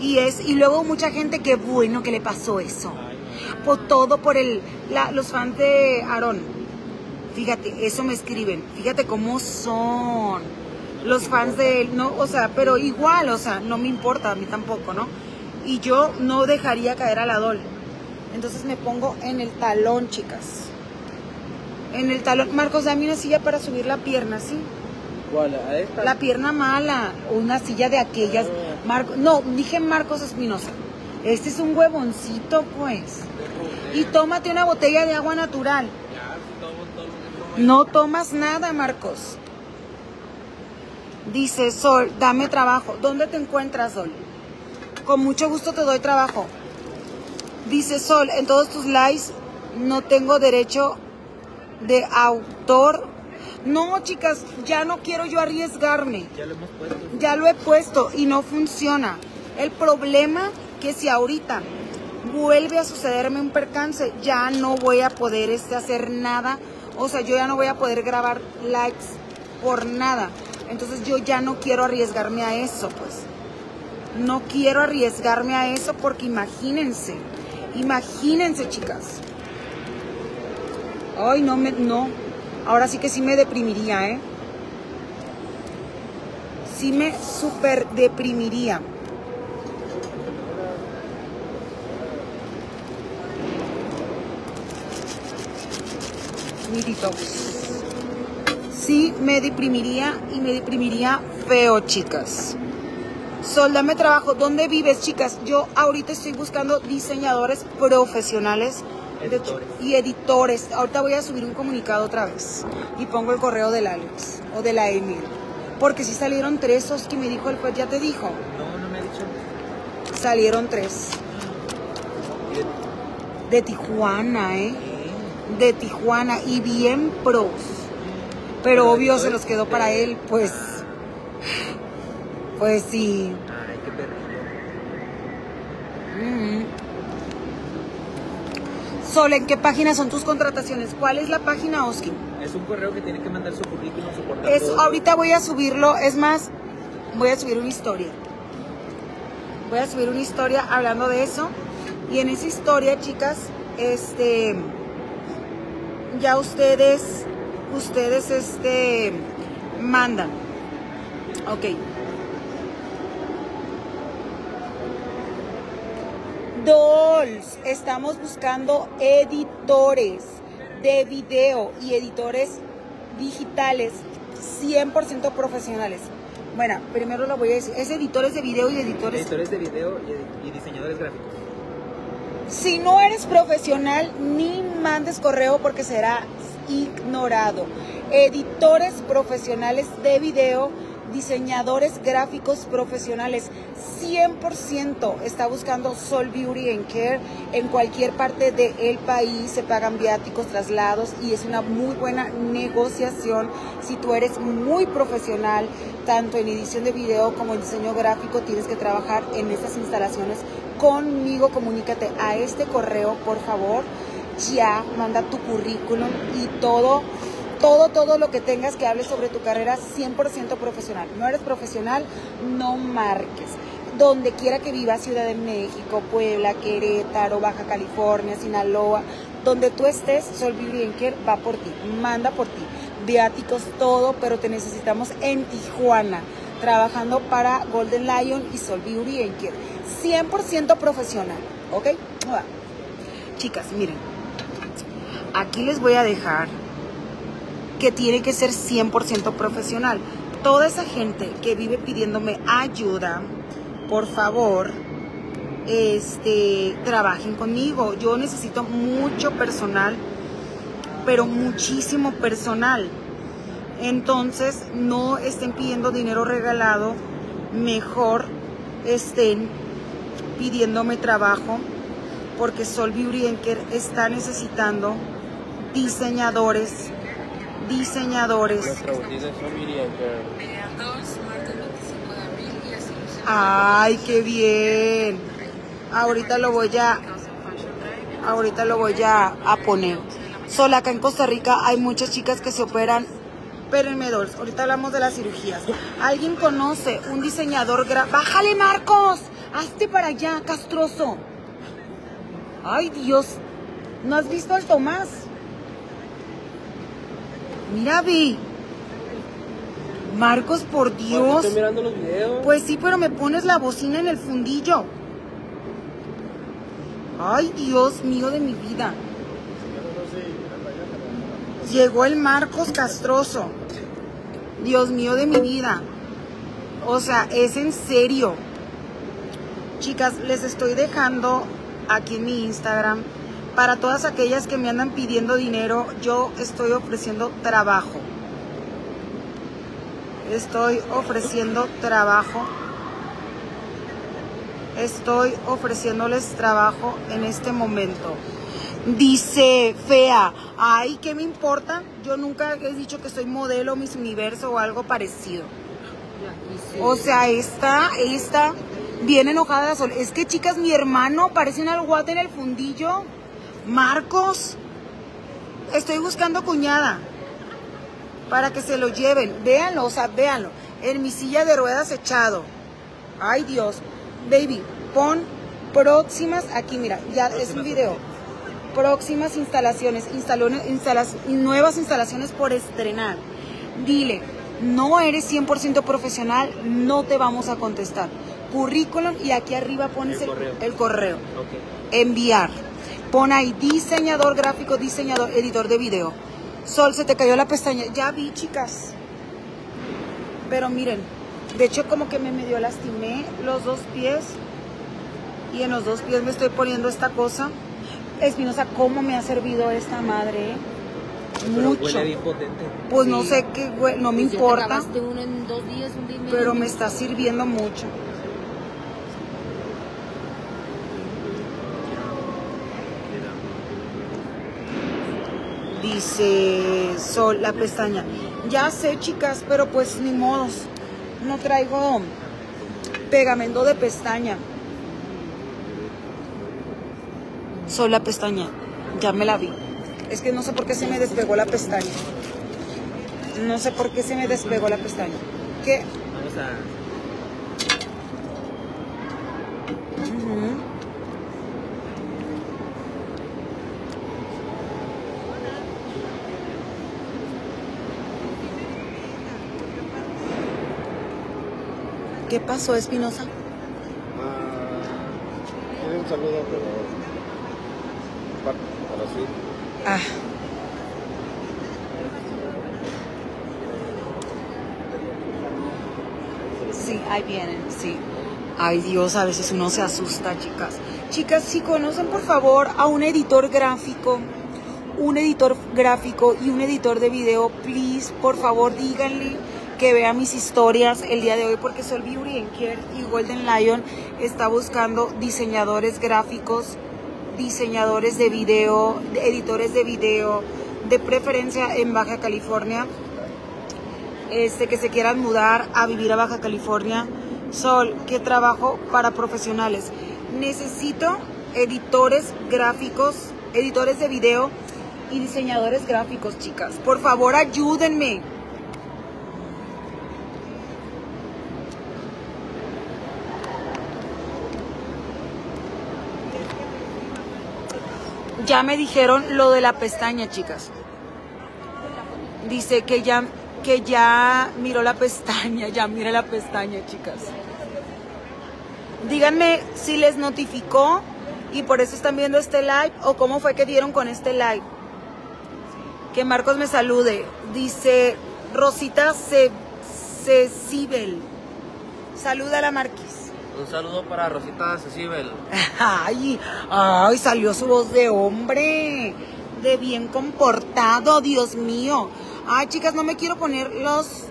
Y es, y luego mucha gente que bueno que le pasó eso. Por todo por el, la- los fans de Aarón. Fíjate, eso me escriben. Fíjate cómo son los fans de él, no, o sea, pero igual, o sea, no me importa, a mí tampoco, ¿no? Y yo no dejaría caer a la Dol. Entonces me pongo en el talón, chicas. En el talón. Marcos, dame una silla para subir la pierna, ¿sí? ¿Cuál? ¿A esta? La pierna mala, una silla de aquellas. Marco, no, dije Marcos Espinosa. Este es un huevoncito, pues. Y tómate una botella de agua natural. No tomas nada, Marcos. Dice Sol, dame trabajo. ¿Dónde te encuentras, Sol? Con mucho gusto te doy trabajo. Dice Sol, en todos tus likes no tengo derecho de autor. No, chicas, ya no quiero yo arriesgarme. Ya lo hemos puesto. Ya lo he puesto y no funciona. El problema que si ahorita vuelve a sucederme un percance, ya no voy a poder este, hacer nada. O sea, yo ya no voy a poder grabar likes por nada. Entonces yo ya no quiero arriesgarme a eso, pues. No quiero arriesgarme a eso porque imagínense, imagínense, chicas. Ay, no me, no. Ahora sí que sí me deprimiría, ¿eh? sí me super deprimiría. Sí me deprimiría y me deprimiría feo, chicas. Sol, dame trabajo. ¿Dónde vives, chicas? Yo ahorita estoy buscando diseñadores profesionales de- y editores. Ahorita voy a subir un comunicado otra vez y pongo el correo del Alex o de la Emil. Porque si salieron tres, Oski me dijo el juez, ya te dijo. No, no me ha dicho. Salieron tres. De Tijuana, ¿eh? de- De Tijuana y bien pros. Pero obvio se los quedó para él, pues. Pues sí. Ay, qué perrillo. Mm. Sol, ¿en qué página son tus contrataciones? ¿Cuál es la página, Oski? Es un correo que tiene que mandar su currículum, su portafolio. Es, ahorita voy a subirlo, es más, voy a subir una historia. Voy a subir una historia hablando de eso. Y en esa historia, chicas, este, ya ustedes, ustedes, este, mandan. Ok. Dolls, estamos buscando editores de video y editores digitales 100% profesionales. Bueno, primero lo voy a decir, es editores de video y editores... Editores de video y, y diseñadores gráficos. Si no eres profesional, ni mandes correo porque será ignorado. Editores profesionales de video, diseñadores gráficos profesionales, 100% está buscando Sol Beauty and Care en cualquier parte del país. Se pagan viáticos, traslados y es una muy buena negociación si tú eres muy profesional, tanto en edición de video como en diseño gráfico, tienes que trabajar en estas instalaciones conmigo, comunícate a este correo, por favor. Ya, manda tu currículum y todo, todo, todo lo que tengas que hable sobre tu carrera 100% profesional. No eres profesional, no marques. Donde quiera que vivas, Ciudad de México, Puebla, Querétaro, Baja California, Sinaloa, donde tú estés, Sol Care va por ti, manda por ti. Viáticos, todo, pero te necesitamos en Tijuana, trabajando para Golden Lion y Sol Care. 100% profesional, ¿ok? Chicas, miren, aquí les voy a dejar que tiene que ser 100% profesional. Toda esa gente que vive pidiéndome ayuda, por favor, este, trabajen conmigo. Yo necesito mucho personal pero muchísimo personal. Entonces, no estén pidiendo dinero regalado, mejor estén pidiéndome trabajo, porque Sol Beauty está necesitando diseñadores, diseñadores. Nuestra boutique es Family Anchor. Ay, qué bien. Ahorita lo voy a, ahorita lo voy a, a poner. Solo acá en Costa Rica hay muchas chicas que se operan. Espérenme, Dols, ahorita hablamos de las cirugías. ¿Alguien conoce un diseñador gra- ¡Bájale, Marcos! ¡Hazte para allá, castroso! ¡Ay, Dios! ¿No has visto al Tomás? Mira, Vi. Marcos, por Dios. Estoy mirando los videos. Pues sí, pero me pones la bocina en el fundillo. Ay, Dios mío de mi vida. Llegó el Marcos Castroso. Dios mío de mi vida. O sea, es en serio. Chicas, les estoy dejando aquí en mi Instagram. Para todas aquellas que me andan pidiendo dinero, yo estoy ofreciendo trabajo. Estoy ofreciendo trabajo. Estoy ofreciéndoles trabajo en este momento. Dice Fea, ay, ¿qué me importa? Yo nunca he dicho que soy modelo, Miss Universo o algo parecido. O sea, esta, esta, bien enojada la Sol. Es que, chicas, mi hermano parece un alguate en el fundillo. Marcos, estoy buscando cuñada para que se lo lleven. Véanlo, o sea, véanlo. En mi silla de ruedas echado. Ay, Dios. Baby, pon próximas, aquí mira, ya es un video. Próximas instalaciones, instalones, instalas- nuevas instalaciones por estrenar. Dile, no eres 100% profesional, no te vamos a contestar. Currículum y aquí arriba pones El el, correo. el correo. Ok. Enviar. Pon ahí diseñador gráfico, diseñador, editor de video. Sol, se te cayó la pestaña. Ya vi, chicas. Pero miren, de hecho como que me medio lastimé los dos pies. Y en los dos pies me estoy poniendo esta cosa. Espinosa, ¿cómo me ha servido esta madre? eh? Pero Mucho. huele bien potente. Pues no sé qué, hue- no me Pues importa. acabaste uno en dos días, un día y medio. Pero me está sirviendo mucho. Dice Sol, la pestaña. Ya sé, chicas, pero pues ni modos. No traigo pegamento de pestaña. Sol, la pestaña. Ya me la vi. Es que no sé por qué se me despegó la pestaña. No sé por qué se me despegó la pestaña. ¿Qué? Vamos a. ¿Qué pasó, Espinosa? Ah, tiene un saludo, pero. Para, para sí. Ah. Sí, ahí vienen, sí. Ay Dios, a veces uno se asusta, chicas. Chicas, si conocen por favor a un editor gráfico, un editor gráfico y un editor de video, please, por favor díganle que vea mis historias el día de hoy porque Sol Beauty and Care y Golden Lion está buscando diseñadores gráficos, diseñadores de video, editores de video, de preferencia en Baja California, este, que se quieran mudar a vivir a Baja California. Sol, ¿qué trabajo para profesionales? Necesito editores gráficos, editores de video y diseñadores gráficos, chicas. Por favor, ayúdenme. Ya me dijeron lo de la pestaña, chicas. Dice que ya que ya miró la pestaña, ya mira la pestaña, chicas. Díganme si les notificó y por eso están viendo este live o cómo fue que dieron con este live. Que Marcos me salude. Dice Rosita Ce Cecibel. Saluda a la Marquis. Un saludo para Rosita Cecibel. *laughs* Ay, ay, salió su voz de hombre. de bien comportado, Dios mío. Ay, chicas, no me quiero poner los,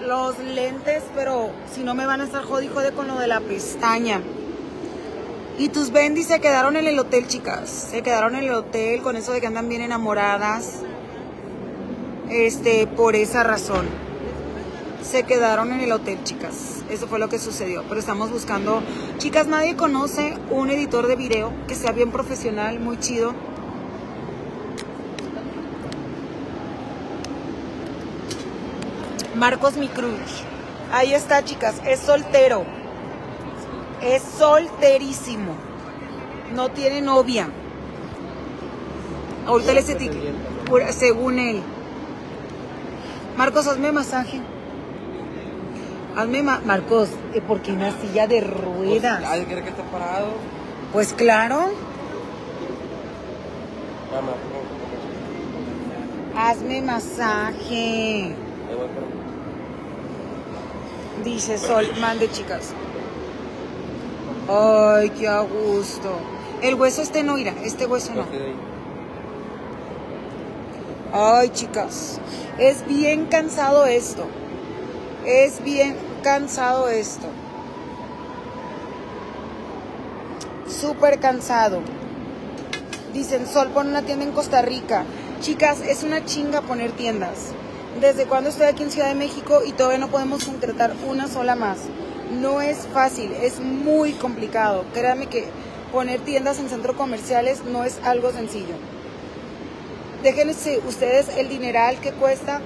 los lentes, pero si no me van a estar jodi jode con lo de la pestaña. Y tus Bendy se quedaron en el hotel, chicas. Se quedaron en el hotel con eso de que andan bien enamoradas. Este, por esa razón. Se quedaron en el hotel, chicas. Eso fue lo que sucedió. Pero estamos buscando. Chicas, nadie conoce un editor de video que sea bien profesional, muy chido. Marcos Micruch. Ahí está, chicas. Es soltero. Es solterísimo. No tiene novia. Ahorita les. Según él. Marcos, hazme masaje. Hazme ma Marcos, eh, porque una silla de ruedas. ¿Alguien quiere que esté parado? Pues claro. Mamá, Hazme masaje. Dice Sol, mande chicas. Ay, qué a gusto. El hueso este no irá, este hueso no. Ay, chicas, es bien cansado esto. Es bien cansado esto. Súper cansado. Dicen, Sol, pon una tienda en Costa Rica. Chicas, es una chinga poner tiendas. Desde cuando estoy aquí en Ciudad de México y todavía no podemos contratar una sola más. No es fácil, es muy complicado. Créanme que poner tiendas en centros comerciales no es algo sencillo. Déjense ustedes el dineral que cuesta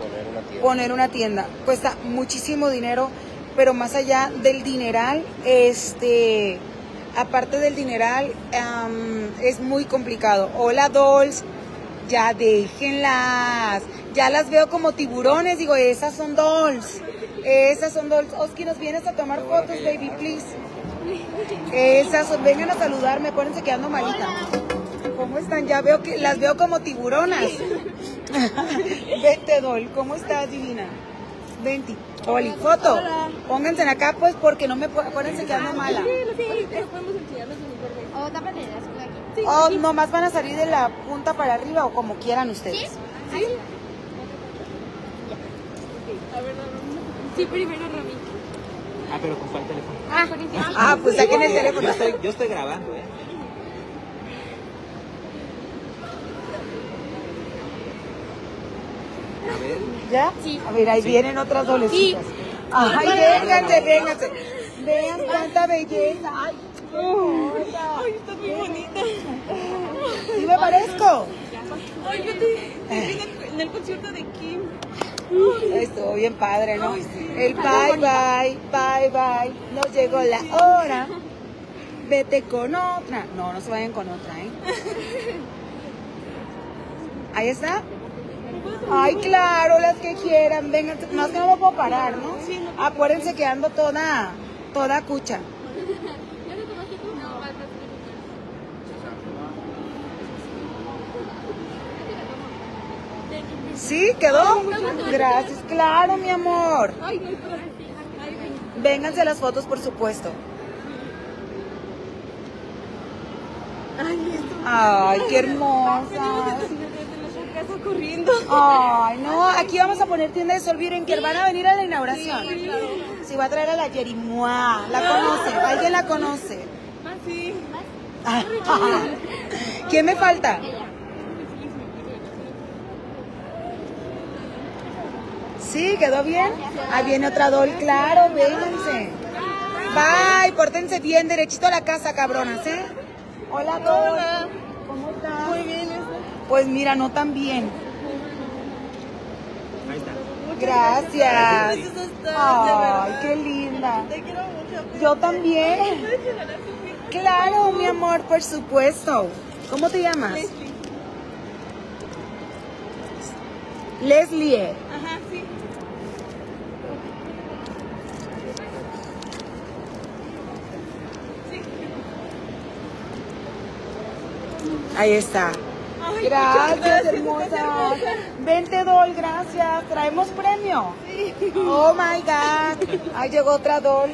Poner una tienda. poner una tienda. Cuesta muchísimo dinero, pero más allá del dineral, este, aparte del dineral, am, es muy complicado. Hola, dolls, ya déjenlas. Ya las veo como tiburones, digo, esas son dolls. Esas son dolls. Oski, nos vienes a tomar fotos, baby, please. Esas son, vengan a saludarme, acuérdense que ando malita. ¿Cómo están? Ya veo que las veo como tiburonas. *laughs* Vente, Dol, ¿cómo estás, divina? Venti. Oli, foto. Pónganse acá, pues, porque no me puedo. Acuérdense que ando mala. O tápate las cosas aquí. O nomás van a salir de la punta para arriba o como quieran ustedes. ¿Sí? Sí, primero Rami. Ah, pero con cuál teléfono. Ah, encima. Ah, pues saquen el teléfono. Yo estoy, yo estoy grabando, ¿eh? A ver. ¿Ya? Sí. A ver, ahí vienen otras dolecitas. Ay, vénganse, vénganse. Vean cuánta belleza. Ay, Ay, Estás muy bonita. ¿Sí me parezco? Ay, yo te vi en el, en el concierto de Kim. Estuvo bien padre, ¿no? El bye, bye, bye, bye. Nos llegó la hora. Vete con otra. No, no se vayan con otra, ¿eh? *laughs* Ahí está. Ay, claro, las que quieran. Vengan, no es que no me puedo parar, ¿no? Acuérdense que ando toda, toda cucha. ¿Sí? ¿Quedó? Gracias. Claro, mi amor. Vénganse las fotos, por supuesto. Ay, esto. Ay, qué hermosa. Casa corriendo. Ay, no, aquí vamos a poner tienda de sol. Miren que van a venir a la inauguración. Sí, va a traer a la Yerimua. ¿La conoce? ¿Alguien la conoce? Ah, sí. ¿Quién me falta? Sí, quedó bien. Ahí viene otra Dol, claro, vénganse. Bye, pórtense bien, derechito a la casa, cabronas, ¿eh? Hola, Dol. ¿Cómo estás? Muy bien. Pues mira, no tan bien. Ahí está. Gracias. Ay, qué linda. Te quiero mucho. Yo también. Claro, mi amor, por supuesto. ¿Cómo te llamas? Leslie. Ajá, sí. Ahí está. Ay, Gracias, gracias, hermosa. Vente, Dol, gracias. Traemos premio. Oh my God. Ahí llegó otra Dol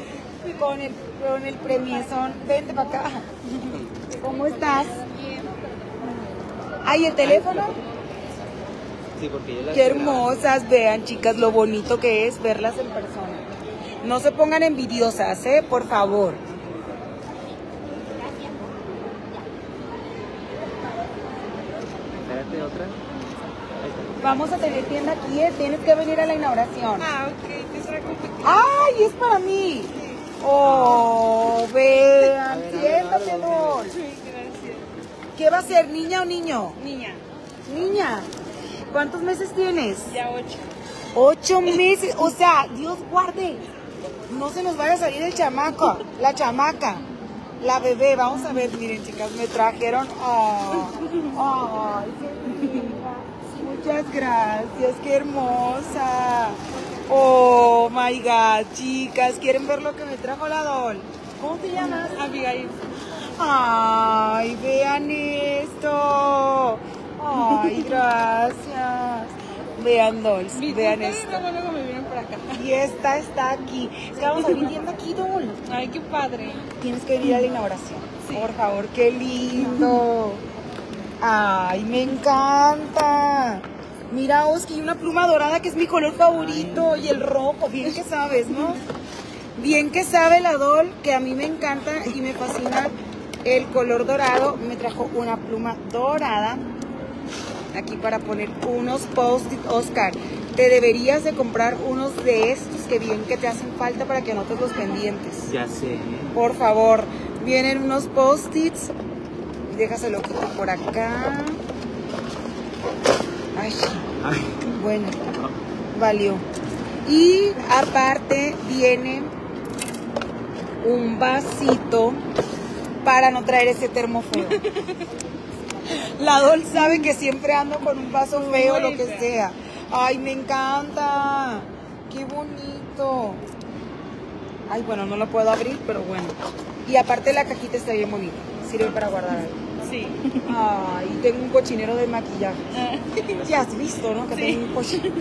con el, con el premiezón. Vente para acá. ¿Cómo estás? Ay, el teléfono. Sí, porque yo la Qué hermosas, vean chicas lo bonito que es verlas en persona. No se pongan envidiosas, ¿eh? Por favor. Otra. Vamos a tener tienda aquí, ¿eh? Tienes que venir a la inauguración. Ah, ok, ¡Ay, es para mí! Oh, vean, siéntate, a ver, Dol. Sí, gracias. ¿Qué va a ser, niña o niño? Niña, Niña, ¿cuántos meses tienes? ya ocho. Ocho meses, o sea, Dios guarde. No se nos vaya a salir el chamaco, la chamaca, la bebé. Vamos a ver, miren, chicas, me trajeron. Oh, linda. Muchas gracias, qué hermosa. Oh my god, chicas, ¿quieren ver lo que me trajo la Dol? ¿Cómo te llamas? Abigail. Ay, vean esto. Ay, gracias. Vean, Vi vean esto. Acá. Y esta está aquí. Es que vamos a abrir tienda aquí, Dol. Ay, qué padre. Tienes que venir a la inauguración. Sí. Por favor, qué lindo. Ay, me encanta. Mira, Oski, una pluma dorada que es mi color favorito. Y el rojo, bien que sabes, ¿no? Bien que sabe la Dol, que a mí me encanta y me fascina el color dorado. Me trajo una pluma dorada. Aquí para poner unos post-it, Oscar. Te deberías de comprar unos de estos que bien que te hacen falta para que anotes los pendientes. Ya sé. Por favor, vienen unos post-its. Déjaselo quito por acá. Ay, Ay, bueno, valió. Y aparte viene un vasito para no traer ese termo feo. *laughs* La Dol sabe que siempre ando con un vaso feo, lo que sea. Ay, me encanta. Qué bonito. Ay, bueno, no lo puedo abrir, pero bueno. Y aparte la cajita está bien bonita. Sirve para guardar algo. Sí. Ay, tengo un cochinero de maquillaje. Ya has visto, ¿no? Que tengo un cochinero.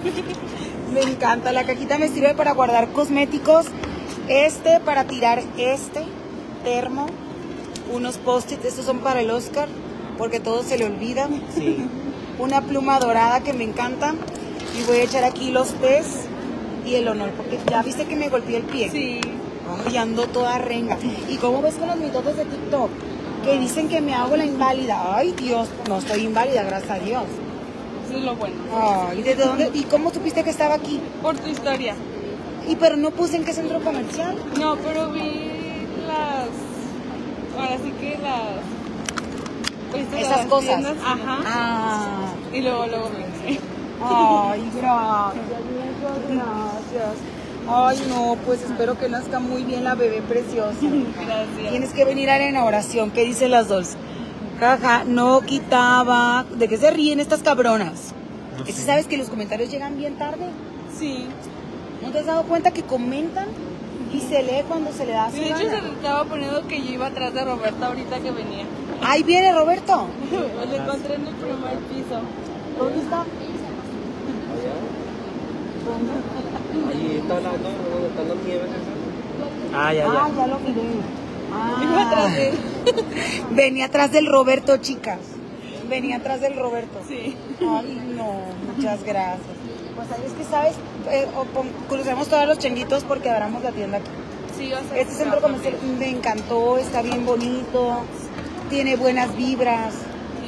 Me encanta. La cajita me sirve para guardar cosméticos. Este para tirar este termo. Unos post-its. Estos son para el Oscar. Porque todo se le olvida. sí. Una pluma dorada que me encanta. Y voy a echar aquí los tés y el honor. Porque ya viste que me golpeé el pie. Sí. Ay, ando toda renga. ¿Y cómo ves con los mitotes de TikTok? Que dicen que me hago la inválida. Ay, Dios, no estoy inválida, gracias a Dios. Eso es lo bueno. Ay, ¿desde dónde? ¿Y cómo supiste que estaba aquí? Por tu historia. Y pero no puse en qué centro comercial. No, pero vi las. Ahora sí que las. ¿viste Esas cosas. tiendas? Ajá. Ah. Y luego, luego pensé. Ay, gracias, gracias. Ay, no, pues espero que nazca muy bien la bebé preciosa. Gracias. Tienes que venir a la inauguración. ¿Qué dicen las dos? Jaja, no quitaba. ¿De qué se ríen estas cabronas? No Es que sé. sabes que los comentarios llegan bien tarde. Sí. ¿No te has dado cuenta que comentan y se lee cuando se le da su De hecho, se gana? estaba poniendo que yo iba atrás de Roberta ahorita que venía. Ahí viene Roberto. *laughs* Lo encontré en el primer piso. ¿Dónde está? Ahí está la, no, donde están las nieves esas. Ah, ya, Ah, ya. ya lo miré. Iba atrás de Ah, él. *laughs* venía atrás del Roberto, chicas. Venía atrás del Roberto. Sí. Ay, no, muchas gracias. Pues ahí es que, ¿sabes? Eh, o pon- crucemos todos los changuitos porque abramos la tienda aquí. Sí, va a ser. Este centro comercial me encantó, está bien bonito, tiene buenas vibras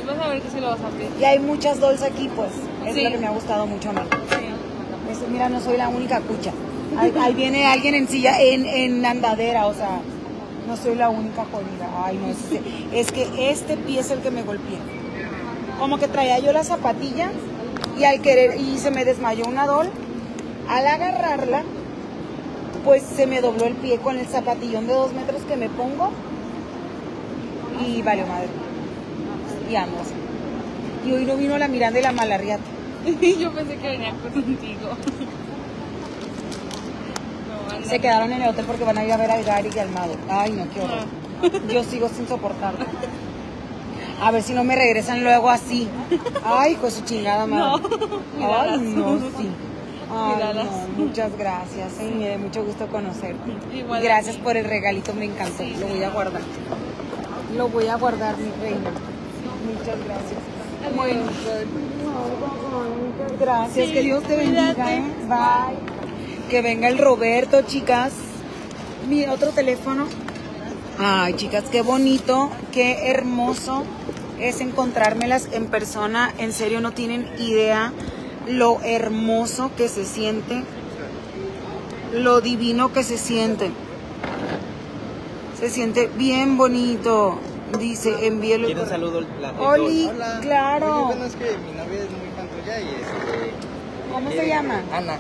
Y vas a ver que sí lo vas a abrir. y hay muchas dolces aquí, pues. Es Sí. lo que me ha gustado mucho a mí. Sí. Eso, mira, no soy la única cucha. Ahí, ahí viene alguien en silla, en, en andadera, o sea, no soy la única jodida. Ay, no, es, que- es que este pie es el que me golpeé. Como que traía yo la zapatilla y al querer, y se me desmayó una dol. Al agarrarla, pues se me dobló el pie con el zapatillón de dos metros que me pongo y valió madre. Y así. Y hoy no vino la Miranda y la Malarriata. *laughs* Yo pensé que venía contigo. No. Se quedaron en el hotel porque van a ir a ver a Gary y al Mago. Ay, no, qué horror. Yo sigo sin soportarlo. A ver si no me regresan luego así. Ay, con su chingada madre. Ay, no, sí. Ay, no, muchas gracias. eh, me da mucho gusto conocerte. Igual Gracias por el regalito, me encantó. Lo voy a guardar. Lo voy a guardar, mi reina. Muchas gracias. Bueno, muchas gracias. Sí, que Dios te bendiga. cuídate. ¿eh? Bye. Que venga el Roberto, chicas. Mi otro teléfono. Ay, chicas, qué bonito, qué hermoso es encontrármelas en persona. En serio, no tienen idea lo hermoso que se siente, lo divino que se siente. Se siente bien bonito. Dice, envíelo. ¿Quiere un saludo? La, el Oli? Hola. claro. Oye, bueno, es que mi novia es muy fan tuya y este... ¿Cómo se llama? Ana.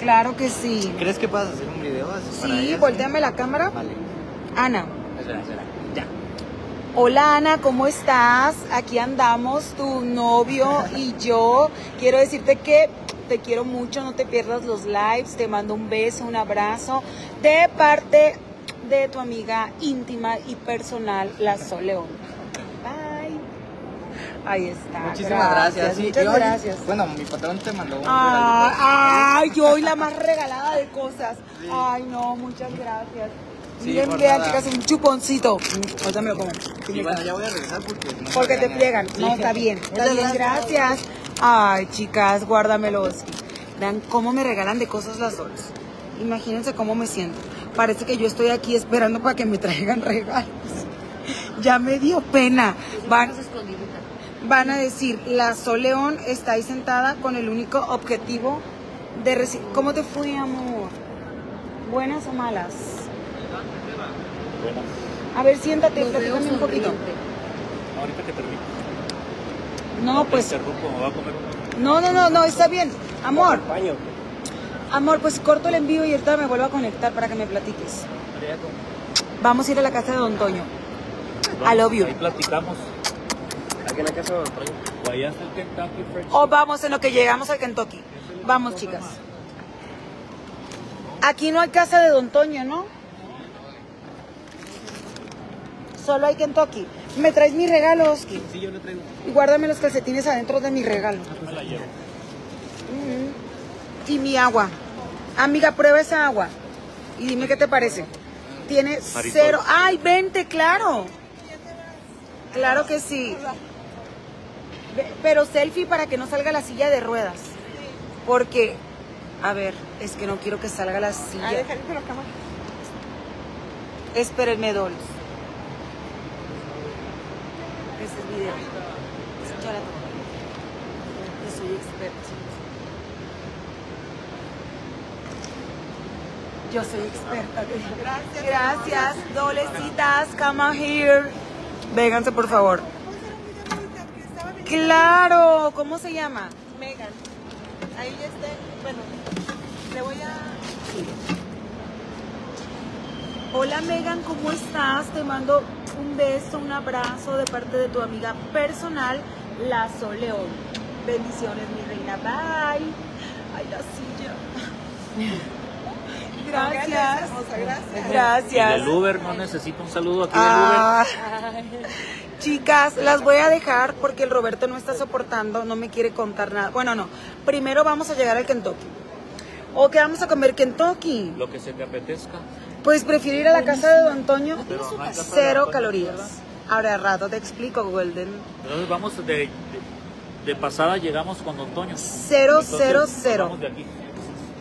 Claro que sí. ¿Crees que puedas hacer un video así Sí, ella? volteame la cámara. Vale. Ana. Espera, espera. Ya. Hola Ana, ¿cómo estás? Aquí andamos, tu novio y *laughs* yo. Quiero decirte que te quiero mucho, no te pierdas los lives. Te mando un beso, un abrazo de parte de tu amiga íntima y personal, la Sol León. Bye. Ahí está. Muchísimas gracias. Sí, muchas gracias. Bueno, mi patrón te mandó un Ah, ay, yo hoy la más regalada de cosas. Ay, no, muchas gracias. Sí, Miren, vean, chicas, un chuponcito. Ahorita me lo como. Sí, bueno, ya voy a regresar porque... no Porque te pliegan. No, está bien. Está Muchas bien, gracias. Ay, chicas, guárdamelos. Vean cómo me regalan de cosas las solas. Imagínense cómo me siento. Parece que yo estoy aquí esperando para que me traigan *laughs* regalos. Ya me dio pena. Van, van a decir, la Sol León está ahí sentada con el único objetivo de recibir. ¿Cómo te fue, amor? ¿Buenas o malas? A ver, siéntate, platícame un poquito. Ahorita que termine. No, pues, no, no, no, no, está bien. Amor. Amor, pues corto el envío y ahorita me vuelvo a conectar para que me platiques. Vamos a ir a la casa de Don Toño. I love you. Ahí platicamos. Aquí en la casa de Don Toño. O allá está el Kentucky Fried O vamos en lo que llegamos al Kentucky. Vamos, chicas. Aquí no hay casa de Don Toño, ¿no? Solo hay Kentucky. ¿Me traes mi regalo, Oski? Sí, yo le traigo. Y guárdame los calcetines adentro de mi regalo. Me la llevo. Y mi agua. Amiga, prueba esa agua. Y dime qué te parece. Tiene Marisol. cero. ¡Ay, vente, claro! Claro que sí. Pero selfie para que no salga la silla de ruedas. Porque, a ver, es que no quiero que salga la silla. Espérenme, Dols. Ese es video. La tomo. Yo soy experta. Yo soy experta. Gracias. Gracias, Dolecitas. Come here. Vénganse, por favor. Claro. ¿Cómo se llama? Megan. Ahí ya está. Bueno, le voy a. Hola Megan, ¿cómo estás? Te mando un beso, un abrazo de parte de tu amiga personal, La Sol León. Bendiciones, mi reina. Bye. Ay, la silla. Gracias. gracias. Y del Uber no necesito un saludo aquí del Ah, chicas, las voy a dejar porque el Roberto no está soportando, no me quiere contar nada. Bueno, no. Primero vamos a llegar al Kentucky. ¿O qué vamos a comer Kentucky? Lo que se te apetezca. Pues prefiero ir a la casa de Don. Pero de Cero calorías. ¿verdad? Ahora rato te explico, Golden. Entonces vamos de, de, de pasada, llegamos con Don Toño. Cero, Entonces, cero, cero. Vamos de aquí.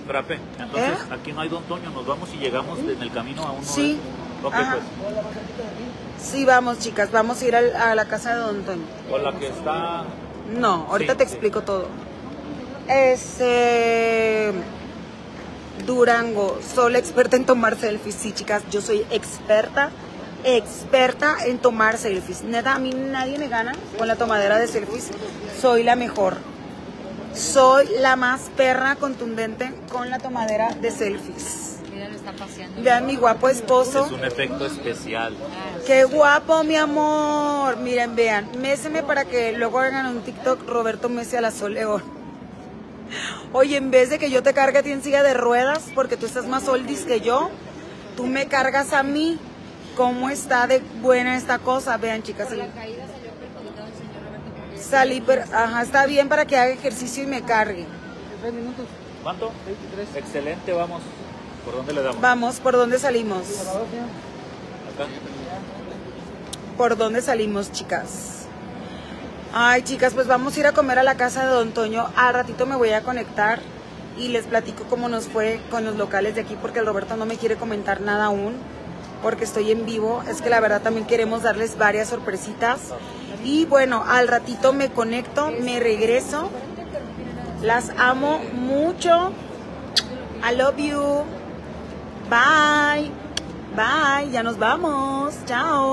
Frappé. Entonces, ¿Eh? aquí no hay Don Toño, nos vamos y llegamos en el camino a uno Sí. de Ajá. pues. Sí, vamos, chicas, vamos a ir al- a la casa de Don Toño. O la que está. No, ahorita Sí, te sí. explico todo. Este. Durango, soy la experta en tomar selfies. Sí, chicas, yo soy experta, experta en tomar selfies. Neta, a mí nadie me gana con la tomadera de selfies. Soy la mejor. Soy la más perra contundente con la tomadera de selfies. Mira, lo está paseando. Vean mi guapo esposo. Es un efecto especial. Qué guapo, mi amor. Miren, vean, méseme para que luego hagan un TikTok Roberto Mese a la Sol León. Oye, en vez de que yo te cargue a ti en silla de ruedas, porque tú estás más oldies que yo, tú me cargas a mí. ¿Cómo está de buena esta cosa? Vean, chicas. Por Salí, pero, ajá, está bien para que haga ejercicio y me cargue. Tres minutos. ¿Cuánto? 23. Excelente, vamos. ¿Por dónde le damos? Vamos, ¿por dónde salimos? Acá. ¿Por dónde salimos, chicas? Ay, chicas, pues vamos a ir a comer a la casa de Don Toño. Al ratito me voy a conectar y les platico cómo nos fue con los locales de aquí porque el Roberto no me quiere comentar nada aún porque estoy en vivo. Es que la verdad también queremos darles varias sorpresitas. Y bueno, al ratito me conecto, me regreso. Las amo mucho. I love you. Bye. Bye. Ya nos vamos. Chao.